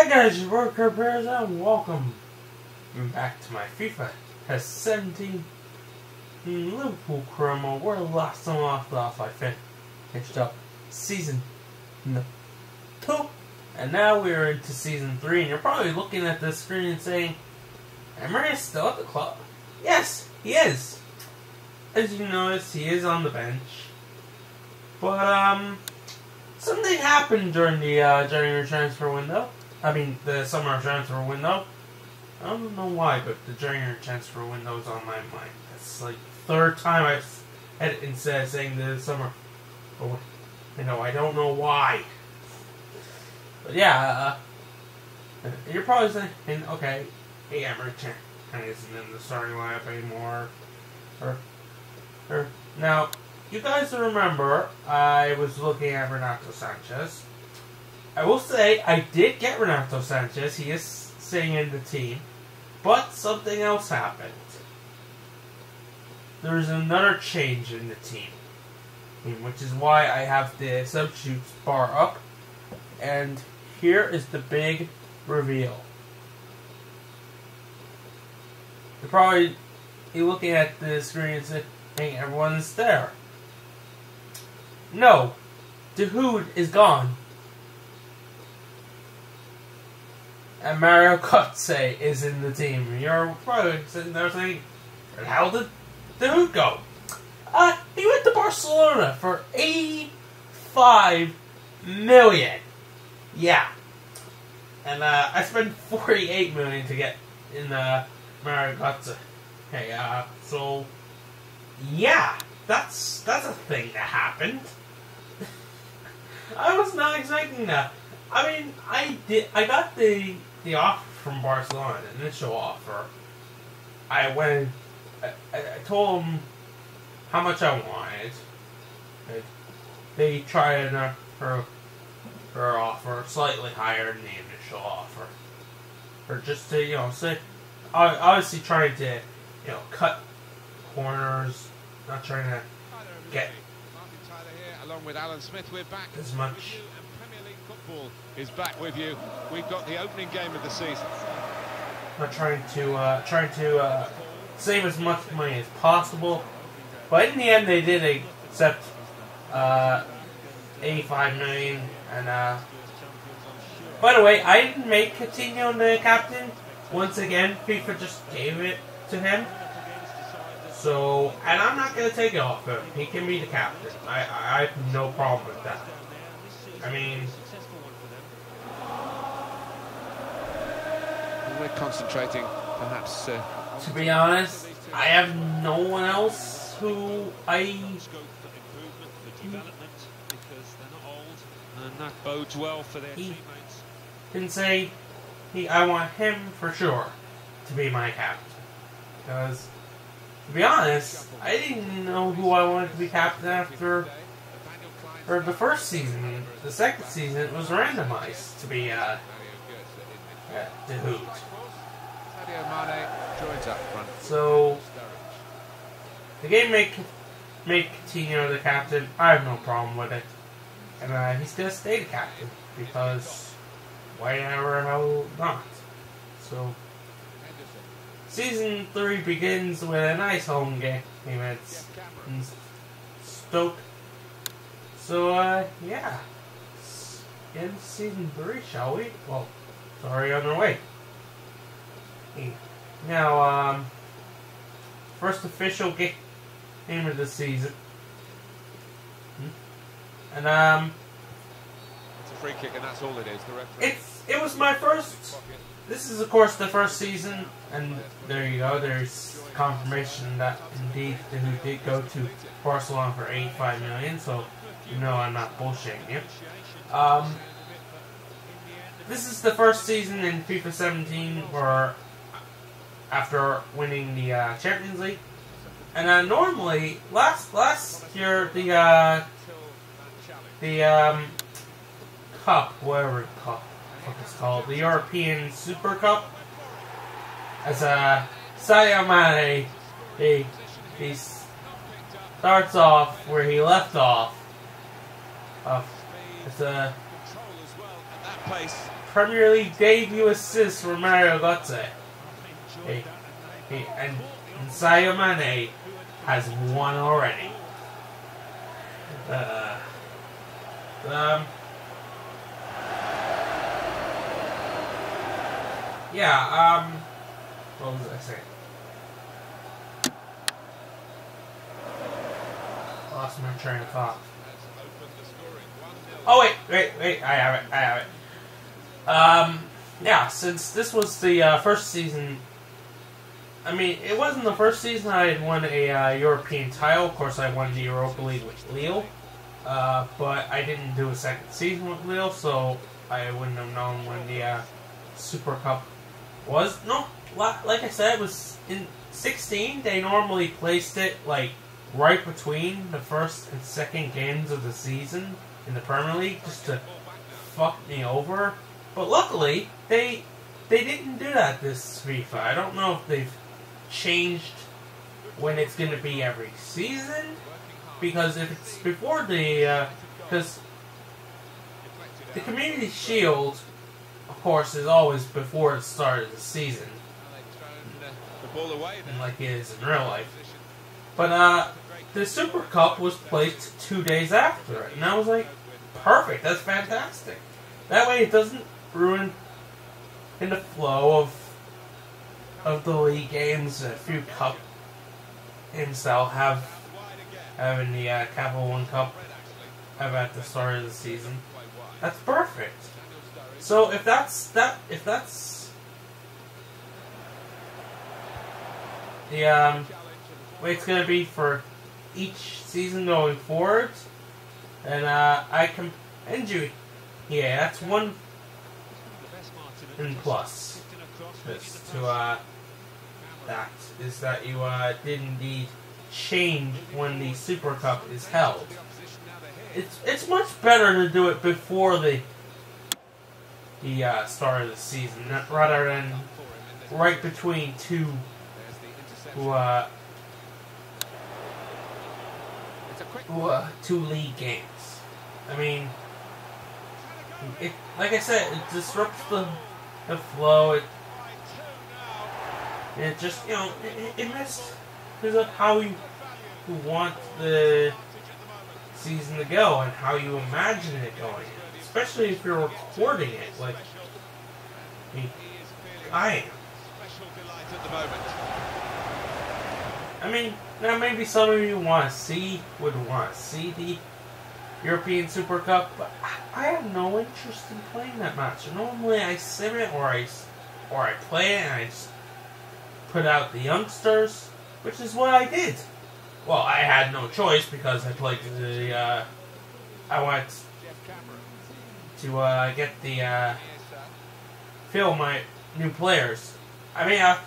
Hey guys, your worker bears and welcome back to my FIFA has 17 Liverpool Chroma. Where last time off off I finished up season two, and now we're into season three. And you're probably looking at the screen and saying, "Emre is still at the club." Yes, he is. As you notice, he is on the bench. But um, something happened during the uh, January transfer window. I mean, the summer transfer window. I don't know why, but the January transfer window is on my mind. That's like third time I've had it instead of saying the summer. Oh, you know, I don't know why. But yeah, uh, you're probably saying, okay, hey, Emre kind of isn't in the starting lineup anymore. Or, or now, you guys remember I was looking at Renato Sanches. I will say I did get Renato Sanches. He is staying in the team. But something else happened. There's another change in the team. Which is why I have the substitutes bar up. And here is the big reveal. You're probably looking at the screen and saying, hey, everyone's there. No, Dahoud is gone. And Mario Götze is in the team. You're probably sitting there saying, how did Dahoud go? Uh, he went to Barcelona for 85 million. Yeah. And uh, I spent 48 million to get in uh, Mario Götze. Hey, uh, so yeah, that's that's a thing that happened. I was not expecting that. I mean, I did. I got the the offer from Barcelona, the initial offer. I went. I, I told them how much I wanted. They tried uh, her her offer slightly higher than the initial offer, or just to you know say, I obviously trying to you know cut corners, not trying to get along with Alan Smith. We're back as much. Football is back with you. We've got the opening game of the season. Not trying to uh, trying to uh, save as much money as possible, but in the end, they did accept uh, 85 million. And uh, by the way, I didn't make Coutinho the captain. Once again, FIFA just gave it to him. So, and I'm not going to take it off him. He can be the captain. I, I have no problem with that. I mean, we're concentrating, perhaps. Uh, to be honest, I have no one else who I he can say he I want him for sure to be my captain because to be honest, I didn't know who I wanted to be captain after for the first season. The second season it was randomized to be uh, Dahoud. So the game make make Coutinho the captain. I have no problem with it, and uh, he's gonna stay the captain because why ever hell not? So season three begins with a nice home game against Stoke. So uh, yeah, in season three, shall we? Well, it's already way. Now, um, first official game of the season. Hmm? And um, it's a free kick, and that's all it is. The. It's it was my first. This is of course the first season, and there you go. There's confirmation that indeed who did go to Barcelona for 85 million. So you know I'm not bullshitting you. Um, this is the first season in FIFA 17 where after winning the uh, Champions League. And uh, normally, last last year the uh, the um, cup, whatever cup it's called, the European Super Cup, as a uh, Sadio Mane, he he starts off where he left off. Uh, as a Premier League debut assist for Mario Götze. And, and Sadio Mane has one already. Uh, um, yeah, um, what was I saying? Lost my train of thought. Oh wait, wait, wait! I have it. I have it. Um, yeah. Since this was the uh, first season, I mean, it wasn't the first season I had won a uh, European title. Of course, I won the Europa League with Lille, uh, but I didn't do a second season with Lille, so I wouldn't have known when the uh, Super Cup was. No, like I said, it was in 16. They normally placed it like right between the first and second games of the season in the Premier League just to fuck me over. But luckily, they they didn't do that this FIFA. I don't know if they've changed when it's going to be every season because if it's before the because uh, the Community Shield, of course, is always before the start of the season, like it is in real life. But uh, the Super Cup was placed two days after it, and I was like, perfect. That's fantastic. That way, it doesn't ruin in the flow of of the league games. A few cup games they'll have having the uh, Capital One Cup have at the start of the season. That's perfect. So if that's that, if that's the um, way it's gonna be for each season going forward, and uh, I can and you, yeah, that's one in plus. Just to uh, that is that you uh, did indeed change when the Super Cup is held. It's it's much better to do it before the the uh, start of the season, rather than right between two who uh, uh, two league games. I mean, it like I said, it disrupts the the flow. It it just you know it, it messes up how you, want the season to go and how you imagine it going. Especially if you're recording it, like I, am. I mean, now maybe some of you want to see would want to see the European Super Cup, but I have no interest in playing that match. Normally I sim it or I or I play it and I put out the youngsters, which is what I did. Well, I had no choice because I played the. Uh, I went to uh, get the uh, fill my new players. I mean, I've,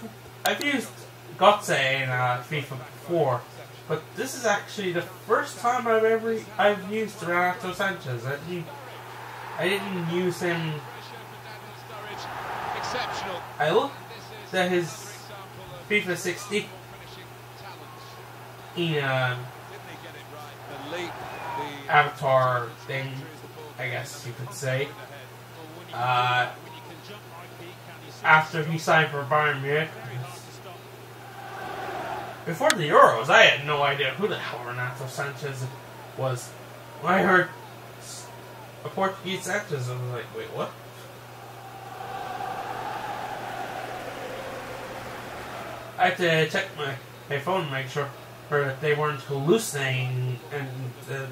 I've used Götze in uh, FIFA before, but this is actually the first time I've ever I've used Renato Sanches. I I didn't use him. I looked at his FIFA 60 in um, avatar thing, I guess you could say. Uh, after he signed for Bayern Munich, before the Euros, I had no idea who the hell Renato Sanches was. When I heard a Portuguese Sanches, I was like, wait, what? I had to check my, my phone to make sure that they weren't hallucinating, and uh,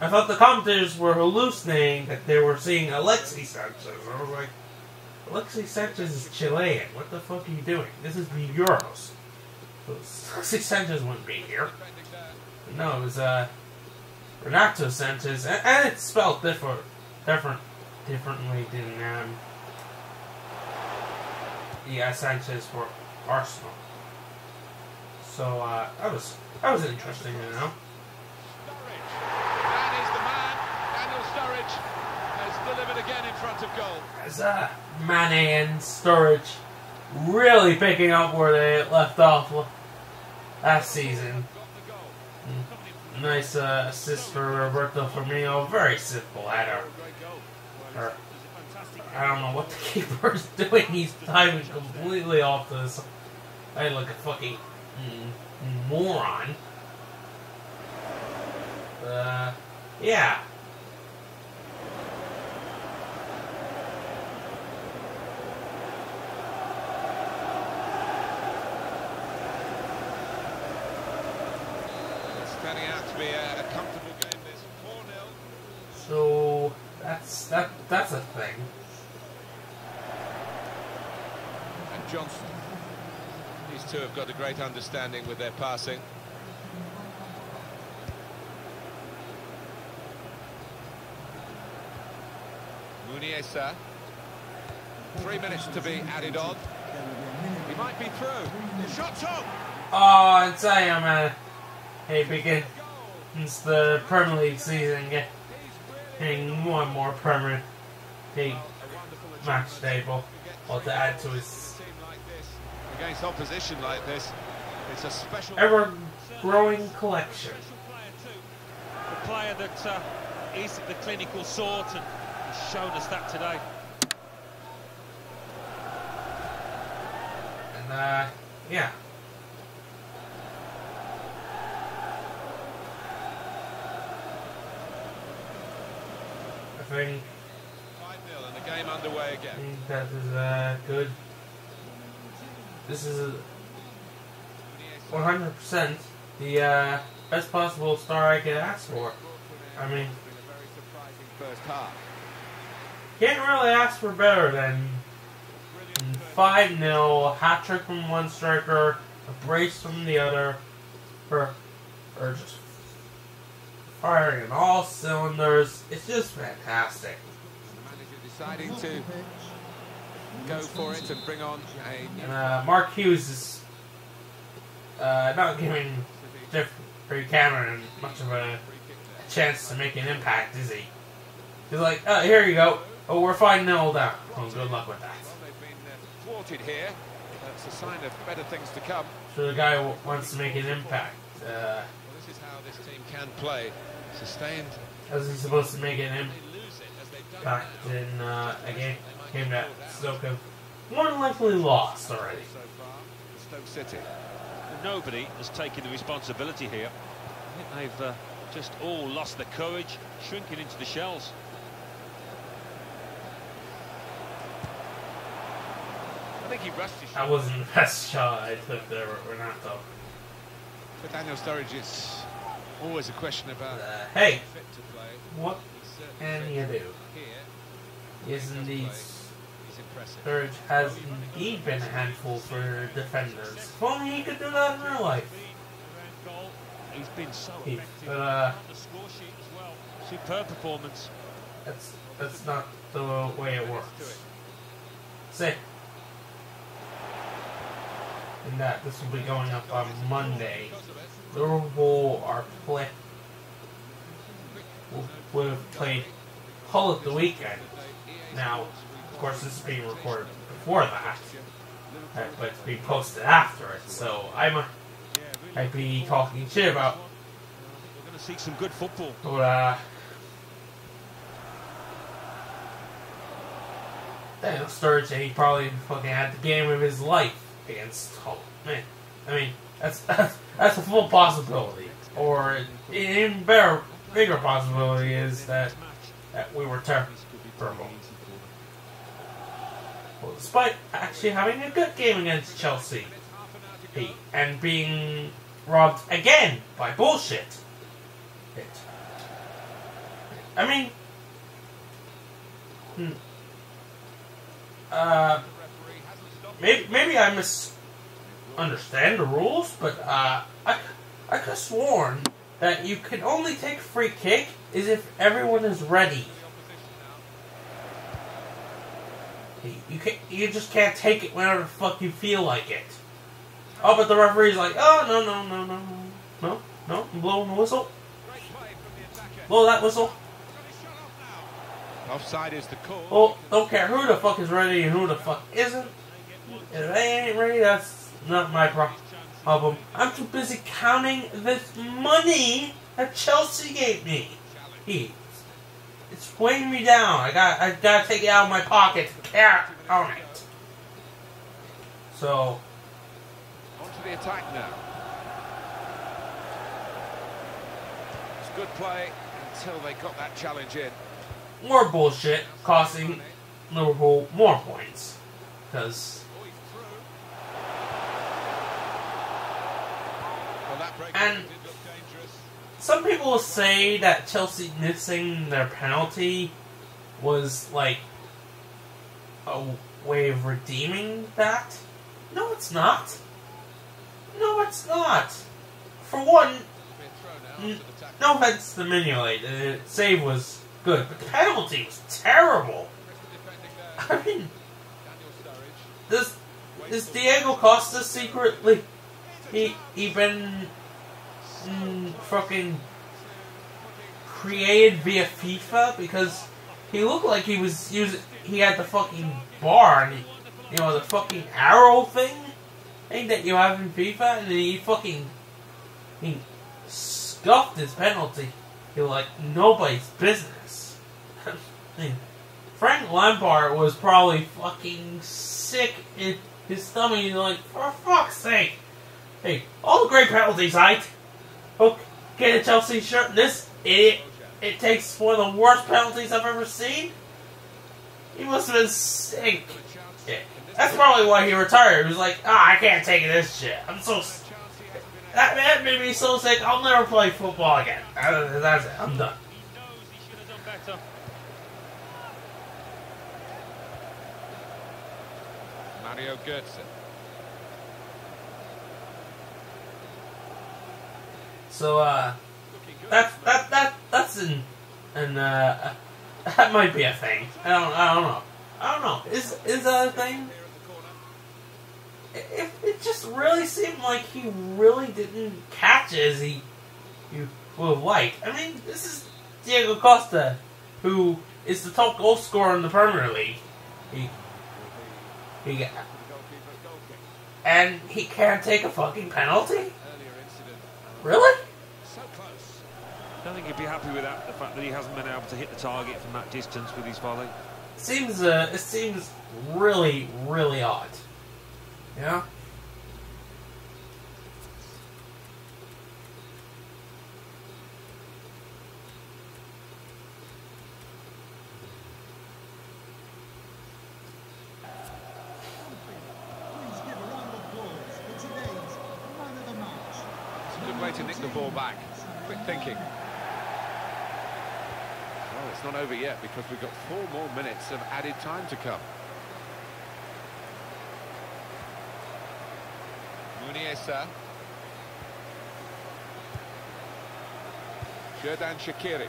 I thought the commentators were hallucinating that they were seeing Alexis Sanchez. I was like, Alexis Sanchez is Chilean. What the fuck are you doing? This is the Euros. Alexis Sanchez wouldn't be here. No, it was uh, Renato Sanches, and, and it's spelled different, different, differently than um, yeah Sanchez for Arsenal. So uh, that was that was interesting, you know. That is the man, Daniel Sturridge, has delivered again in front of goal. As uh, Mane and Sturridge really picking up where they left off last season. Mm. Nice uh, assist for Roberto Firmino. Very simple header. Or I don't know what the keeper's doing. He's diving completely off this. I look like a fucking moron. Uh, yeah. It's turning out to be a, a comfortable game. This 4-0. So that's a thing. And Johnson. These two have got a great understanding with their passing. Muniesa. Three minutes to be added on. He might be through. The shot's on. Oh, I'd say I'm a. Hey, begins the Premier League season getting more and more Premier League match stable. Or to add to his Team like this, against opposition like this, it's a special. ever growing collection. A player that uh, is the clinical sort and has shown us that today. And uh, yeah. I think, 5-0 and the game underway I again. think that is uh, good. This is 100% the uh, best possible star I could ask for. I mean, can't really ask for better than Brilliant first 5 0, hat trick from one striker, a brace from the other, or, or just firing in all cylinders. It's just fantastic. Deciding to go for it and bring on a And uh, Mark Hughes is uh, not giving Jeffrey Cameron much of a chance to make an impact, is he? He's like, oh, here you go. Oh, we're 5 0 down. Well, good luck with that. Well, they've been uh, thwarted here. That's a sign of better things to come. So the guy wants to make an impact. Uh, Well, this is how this team can play. Sustained. as he's supposed to make an impact. Back in uh, a game, game that have more than likely lost already. So far, for Stoke City. Nobody has taken the responsibility here. I think they've uh, just all lost their courage, shrinking into the shells. I think he rushed his That wasn't the best shot I took there, Renato. For Daniel Sturridge, it's always a question about Uh, hey, fit to play. what Certainly you do? Here, Yes, indeed. Sturridge has indeed been a handful for defenders. If only he could do that in real life. He's been so effective but, uh, on the score sheet as well. Superb performance. That's that's not the way it works. Say. And that this will be going up on Monday. Liverpool are play will have played Hull at the weekend. Now, of course, this is being recorded before that, but it's being posted after it. So I might, might be talking shit about We're going to see some good football. but, uh, Daniel Sturridge, and he probably fucking had the game of his life against Hull. Man, I mean, that's that's, that's a full possibility. Or even better, bigger possibility is that that we were terrible. Well, despite actually having a good game against Chelsea he- and being robbed again by bullshit. It. I mean, hmm. uh, maybe maybe I misunderstand the rules, but uh, I I could have sworn that you can only take a free kick is if everyone is ready. You- You can you just can't take it whenever the fuck you feel like it. Oh, but the referee's like, oh no no no no no no no, I'm blowing the whistle. Blow that whistle. Offside is the call. Well, don't care who the fuck is ready and who the fuck isn't. If they ain't ready, that's not my pro- problem. I'm too busy counting this money that Chelsea gave me. He. it's weighing me down. I got I gotta take it out of my pocket on it. So On to the attack now. It's good play until they got that challenge in. more bullshit, costing Liverpool more points. Because Oh, he's through. Well, that break And- some people will say that Chelsea missing their penalty was like a way of redeeming that. No, it's not. No, it's not. For one, no offense to Mignolet, the save was good, but the penalty was terrible. I mean, this is Diego Costa secretly he mm, fucking created via FIFA because he looked like he was using he had the fucking bar and he, you know the fucking arrow thing thing that you have in FIFA and he fucking he scuffed his penalty. He was like nobody's business. I mean, Frank Lampard was probably fucking sick in his stomach. He's like, for fuck's sake. Hey, all the great penalties, right? Hook, get a Chelsea shirt. This idiot, it takes one of the worst penalties I've ever seen. He must have been sick. That's probably why he retired. He was like, ah, I can't take this shit. I'm so. That, that made me so sick. I'll never play football again. That's it. I'm done. Mario Götze. So, uh. That's that that that's an an uh that might be a thing. I don't I don't know. I don't know. Is is that a thing? It, it, just really seemed like he really didn't catch it as he you would have liked. I mean, this is Diego Costa, who is the top goal scorer in the Premier League. He he and he can't take a fucking penalty. Really? So close. I don't think he'd be happy with that, the fact that he hasn't been able to hit the target from that distance with his volley. seems uh, it seems really really odd. Yeah. Please give a round of applause for today's of the match. It's a good way to nick the ball back. Quick thinking. Not over yet because we've got four more minutes of added time to come. Muniesa. Xherdan Shaqiri.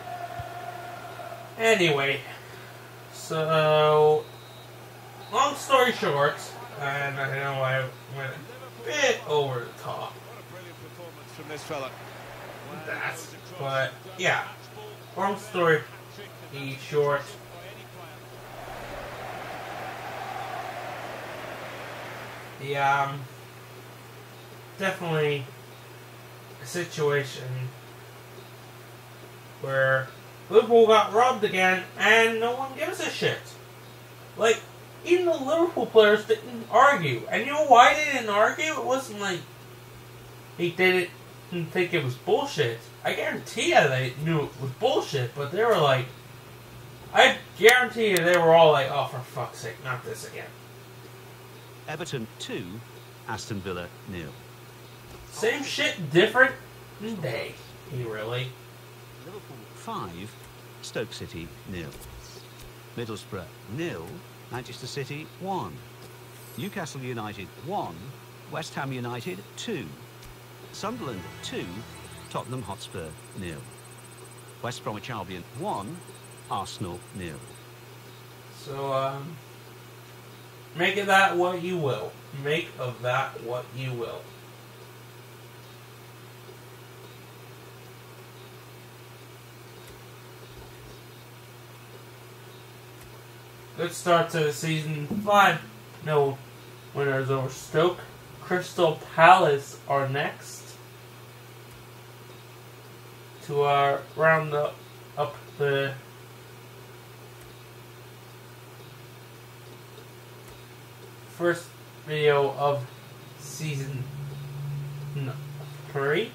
Anyway, so long story short, and uh, I know I went a bit over the top. What a brilliant performance from this fella. but yeah, long story be short. The um, definitely a situation where Liverpool got robbed again, and no one gives a shit. Like, even the Liverpool players didn't argue. And you know why they didn't argue? It wasn't like didn't didn't think it was bullshit. I guarantee you they knew it was bullshit, but they were like, I guarantee you they were all like, oh, for fuck's sake, not this again. Everton 2, Aston Villa nil. Same shit, different day. He really. Liverpool 5, Stoke City nil. Middlesbrough nil, Manchester City 1. Newcastle United 1, West Ham United 2. Sunderland 2, Tottenham Hotspur nil. West Bromwich Albion 1, Arsenal nil. So, um, make of that what you will. Make of that what you will. Good start to the season. Five no winners over Stoke. Crystal Palace are next. To uh, round up, up the first video of season three.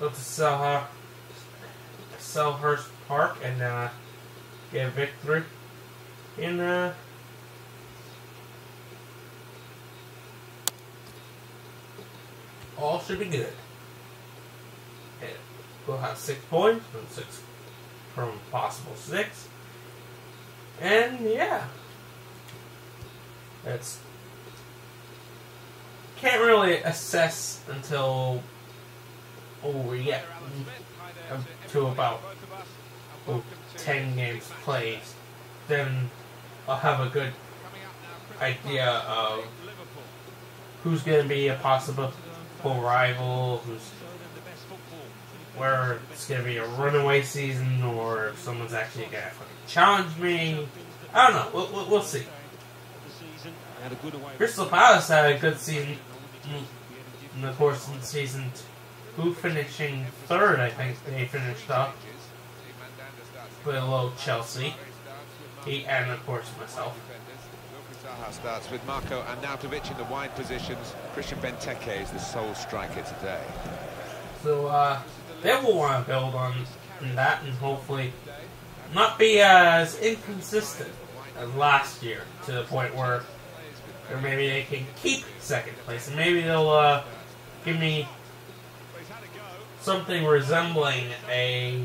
Go to Selhurst, Selhurst Park and uh, get victory in uh, all should be good. And we'll have six points from six from possible six. And yeah. It's can't really assess until oh we get to about oh, ten games played. Then I'll have a good idea of who's going to be a possible rival, who's where it's to be a runaway season, or if someone's actually to fucking challenge me. I don't know. We'll, we'll, we'll see. Crystal Palace had a good season in the course of the season. Who finishing third? I think they finished up little Chelsea. He and of course myself. Zaha starts with Marco Arnautovic in the wide positions. Christian Benteke is the sole striker today. So uh, they will want to build on that and hopefully not be as inconsistent as last year to the point where or maybe they can keep second place and maybe they'll uh, give me something resembling a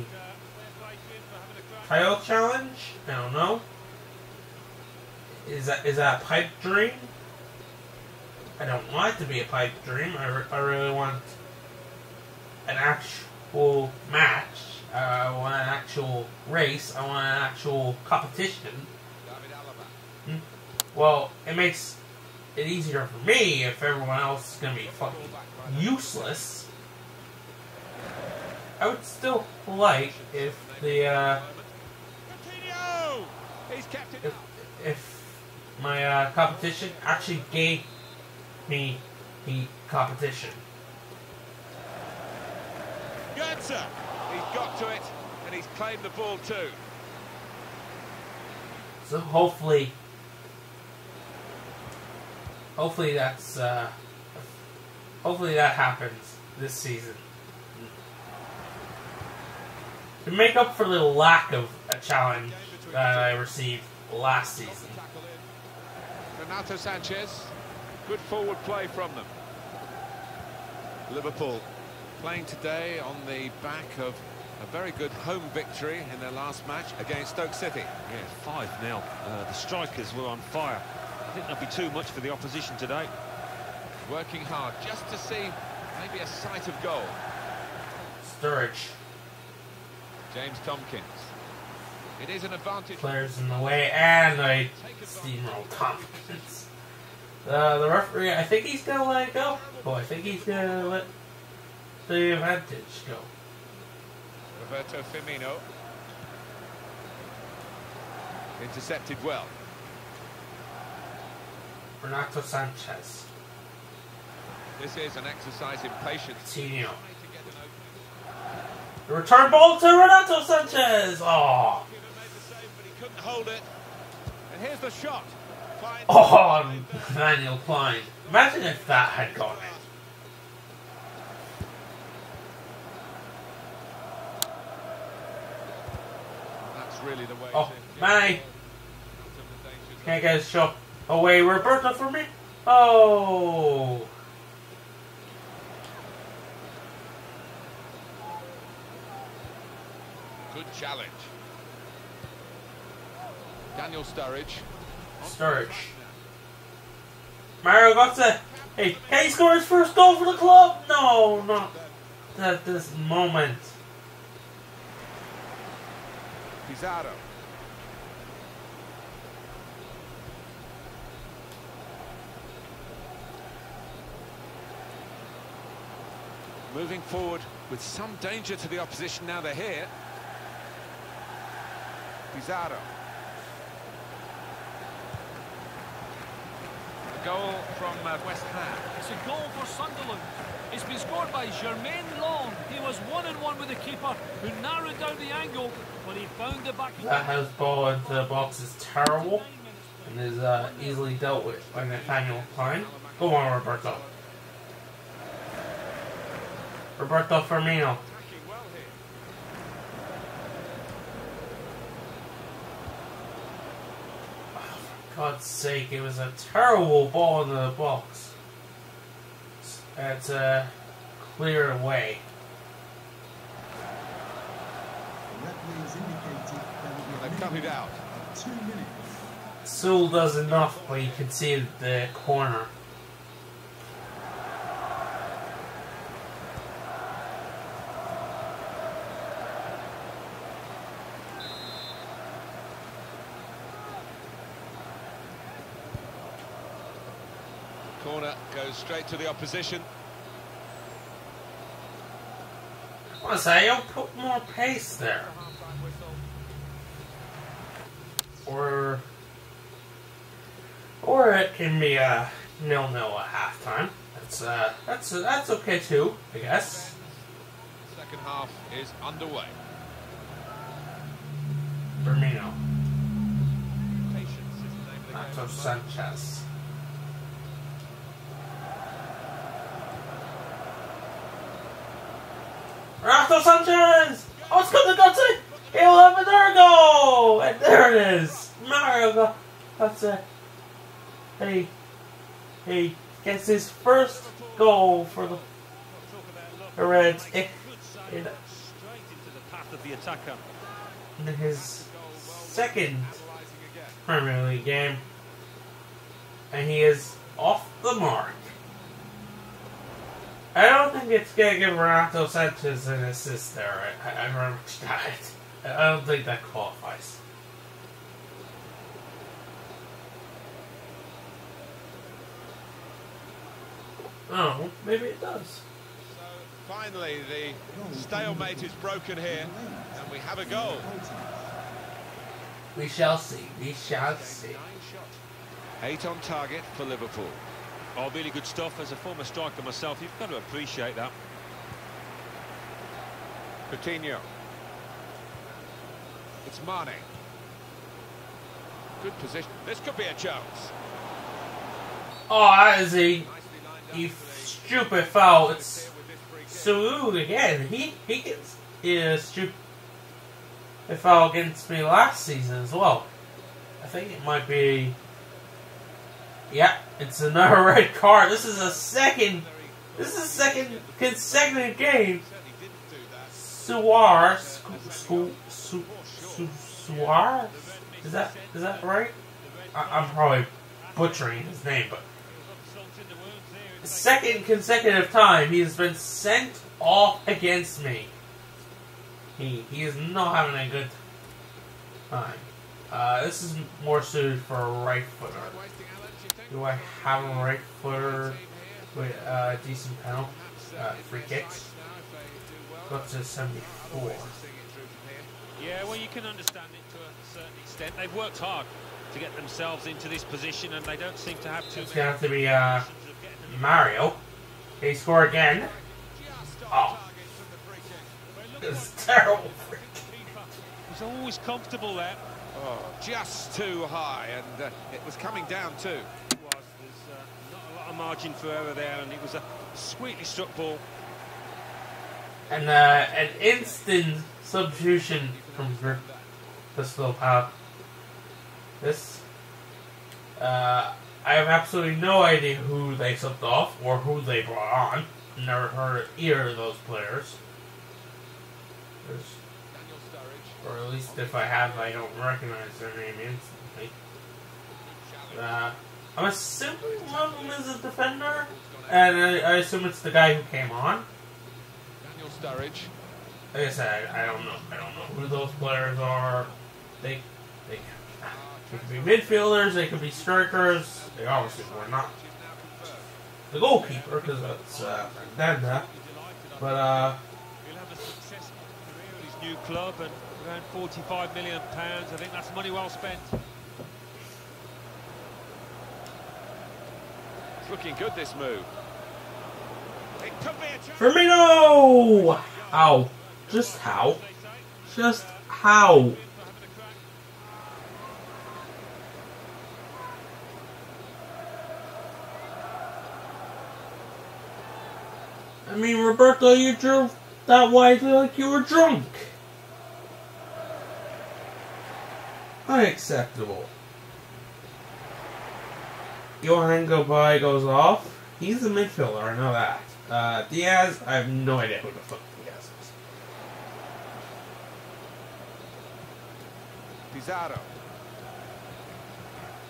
title challenge. I don't know. Is that is that a pipe dream? I don't want it to be a pipe dream. I, re- I really want an actual match. Uh, I want an actual race. I want an actual competition. Hmm? Well, it makes it easier for me if everyone else is gonna be fucking useless. I would still like if the uh, Coutinho! He's kept it if, if my uh, competition actually gave me the competition. Götze! He's got to it, and he's claimed the ball too. So hopefully, hopefully that's uh, hopefully that happens this season to make up for the lack of a challenge that I received last season. Renato Sanches, good forward play from them. Liverpool playing today on the back of a very good home victory in their last match against Stoke City. Yeah, 5-0. Uh, the strikers were on fire. I think there'll be too much for the opposition today. Working hard just to see maybe a sight of goal. Sturridge James Tomkins. It is an advantage. players in the way, and I steamroll Tomkins. Uh, the referee, I think he's gonna let it go. Oh, I think he's gonna let the advantage go. Roberto Firmino. Intercepted well. Renato Sanches, This is an exercise in patience. Coutinho. The return ball to Renato Sanches. Oh, hold it. And here's the shot. Fine. oh, Daniel Clyne. Imagine if that had gone in. That's really the way Oh, Mane, can't get his shot away. Roberto Firmino. Oh. Good challenge. Daniel Sturridge. Sturridge. Mario Götze. Hey, can he score his first goal for the club? No, not at this moment. Pizarro. Moving forward with some danger to the opposition now they're here. Pizarro. Goal from uh, West Ham. It's a goal for Sunderland. It's been scored by Jermaine Long. He was one and one with the keeper, who narrowed down the angle, but he found the back. That house ball into the box is terrible and is uh, easily dealt with by Nathaniel Clyne. Go on, Roberto. Roberto Firmino. Attacking well here. God's sake, it was a terrible ball into the box. It's uh, clear away. The referee has indicated there will be a They've cut it out. two minutes. Sewell does enough, but he conceded the corner. Corner goes straight to the opposition. I say, I'll put more pace there. Or, or it can be a nil-nil at halftime. That's uh, that's that's okay too, I guess. Second half is underway. Firmino, Patience is the name of the Nacho. Sanches. Renato Sanches! Oh, it's good to go to He'll have another goal! And there it is! Mario. That's it. Hey, he gets his first goal for the Reds good save in, his second. Premier League game. And he is off the mark. I don't think it's going to give Renato Sanches an assist there. I, I, I remember that. I don't think that qualifies. Oh, maybe it does. So finally, the stalemate is broken here, and we have a goal. We shall see. We shall see. Eight on target for Liverpool. Oh, really good stuff. As a former striker myself, you've got to appreciate that. Coutinho. It's Mane. Good position. This could be a chance. Oh, that is a you stupid foul. It's. Sulu again. He he gets a stupid foul against me last season as well. I think it might be. Yeah, it's another red card. This is a second. This is a second consecutive game. Suarez, Su, Su, Su, Suarez. Is that is that right? I, I'm probably butchering his name, but second consecutive time he has been sent off against me. He he is not having a good time. Uh, this is more suited for a right footer. Wasting Alan, do you think? Do I have a right footer Team here. with uh, decent penalty? Uh, free this kicks. chance now if they do well. Up to 74. Otherwise, they'll sing it through from here. Yeah, well, you can understand it to a certain extent. They've worked hard to get themselves into this position, and they don't seem to have too It's many gonna have to be uh, options of getting them in. Mario. He score again. Just Oh. target from the free. It's terrible. He's always comfortable there. Oh, just too high, and uh, it was coming down too. It was. There's uh, not a lot of margin for error there, and it was a sweetly struck ball. And uh, an instant substitution from Gr- Crystal Palace. This, uh, I have absolutely no idea who they subbed off or who they brought on. Never heard either of those players. There's, or at least if I have, I don't recognize their name instantly. Uh, I'm assuming one of them is a defender, and I, I assume it's the guy who came on. Daniel Sturridge. Like I said, I don't know. I don't know who those players are. They, they, they could be midfielders. They could be strikers. They obviously were not Which is now confirmed. the goalkeeper because that's uh, Fernanda. But uh, He'll have a successful career at his new club, and around 45 million pounds. I think that's money well spent. Looking good, this move. It could be a. Firmino! How? Just how? Just how? I mean, Roberto, you drove that wide like you were drunk. Unacceptable. Yohan Cabaye goes off. He's a midfielder, I know that. Uh, Diaz, I have no idea who the fuck Diaz is. Pizarro.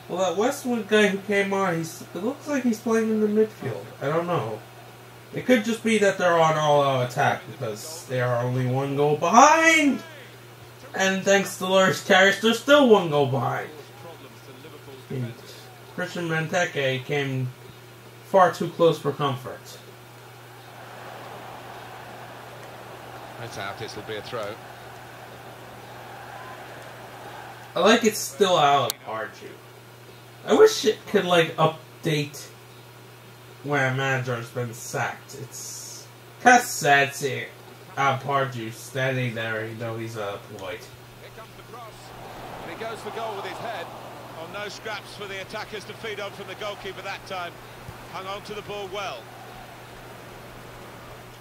Well, that Westwood guy who came on, he's it looks like he's playing in the midfield. I don't know. It could just be that they're on all-out attack because they are only one goal behind. And thanks to Loris Karius, they're still one goal behind. And Christian Benteke came far too close for comfort. That's out. This will be a throw. I like it's still out of Pardew. I wish it could like update when a manager's been sacked. It's kind of sad seeing uh, Pardew standing there even though he's unemployed. Here comes the cross. And he goes for goal with his head. No scraps for the attackers to feed on from the goalkeeper that time. Hung on to the ball well.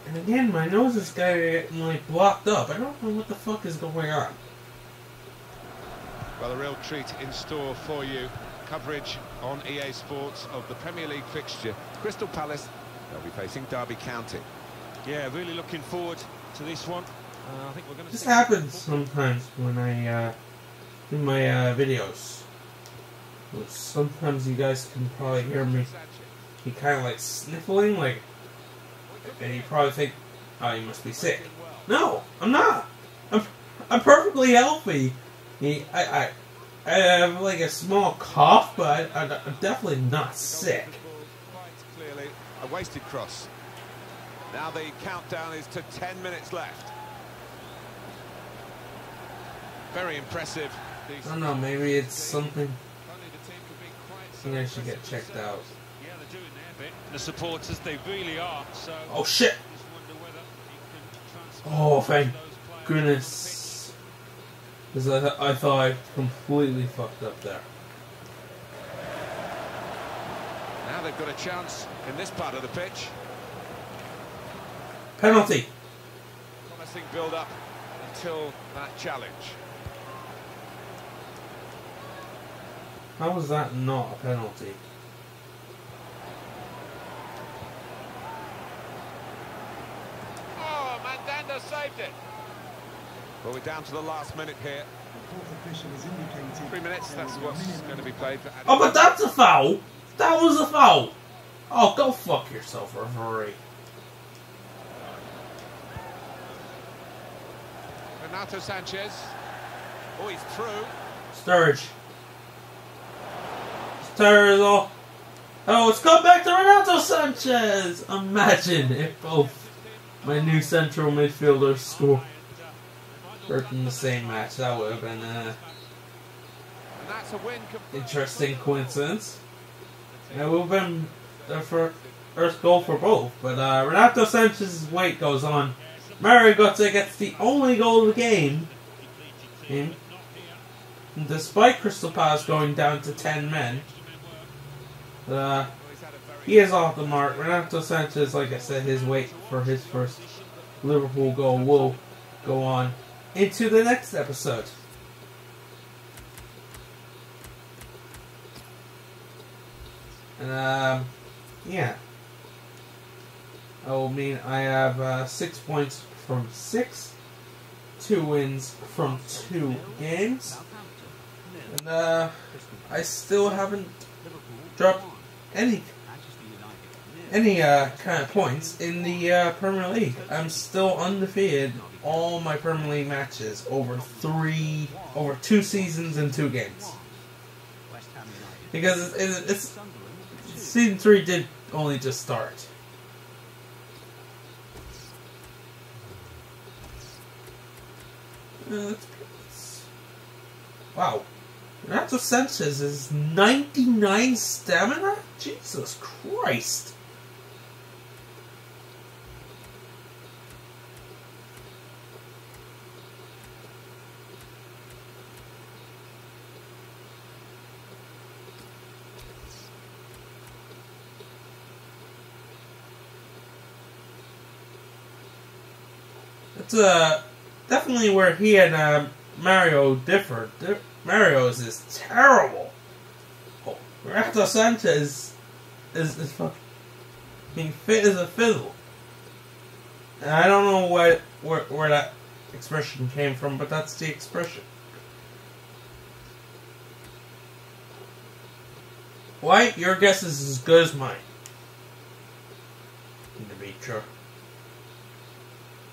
And again, my nose is getting like blocked up. I don't know what the fuck is going on. Well, a real treat in store for you. Coverage on EA Sports of the Premier League fixture. Crystal Palace, they'll be facing Derby County. Yeah, really looking forward to this one. Uh, I think we're going to. This happens sometimes when I uh, do my uh, videos. Sometimes you guys can probably hear me. He kind of like sniffling, like, and you probably think, "Oh, he must be sick." No, I'm not. I'm I'm perfectly healthy. He, I, I, I have like a small cough, but I, I'm definitely not sick. Clearly, a wasted cross. Now the countdown is to 10 minutes left. Very impressive. I don't know. Maybe it's something. Only the team could be quite I think I should get checked out. Yeah, they're doing their bit. The supporters, they really are. So. Oh shit! just wonder whether he can transfer Oh, thank goodness. Because I, I thought I completely fucked up there. Now they've got a chance in this part of the pitch. Penalty. Promising build-up until that challenge. How was that not a penalty? Oh, Mandanda saved it. Well, we're down to the last minute here. The fourth official has indicated Three minutes, that's will be a what's going to be played for. Oh, but that's a foul. That was a foul. Oh, go fuck yourself, referee. Renato Sanches. Oh, he's through. Sturridge. Sturridge. Oh, it's come back to Renato Sanches. Imagine if both my new central midfielders scored in the same match. That would have been an that's a win. interesting coincidence. It would have been the fir- first goal for both, but uh, Renato Sanches's weight goes on. Mario Götze gets the only goal of the game. And despite Crystal Palace going down to 10 men, uh, he is off the mark. Renato Sanches, like I said, his wait for his first Liverpool goal will go on into the next episode. And, um, yeah. I mean, I have uh, six points from six, two wins from two games, and uh, I still haven't dropped. Any any uh, kind of points in the uh, Premier League. I'm still undefeated all my Premier League matches over three, over two seasons and two games. Because it's, it's season three did only just start. Uh, that's- that's- Renato Sanches is 99 stamina. Jesus Christ. It's uh, definitely where he and uh, Mario differ. Di- Mario's is terrible. Oh, Renato Sanches is, is fucking fit as a fiddle. And I don't know what where, where that expression came from, but that's the expression. White, your guess is as good as mine. Demetra.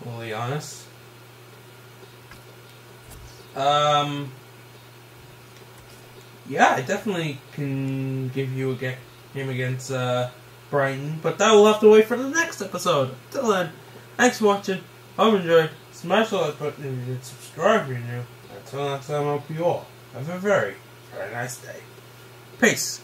Fully honest. Um. Yeah, I definitely can give you a game against uh, Brighton, but that will have to wait for the next episode. Till then, thanks for watching. Hope you enjoyed. Smash the like button if you did subscribe if you're new. Until next time, I hope you all have a very, very nice day. Peace.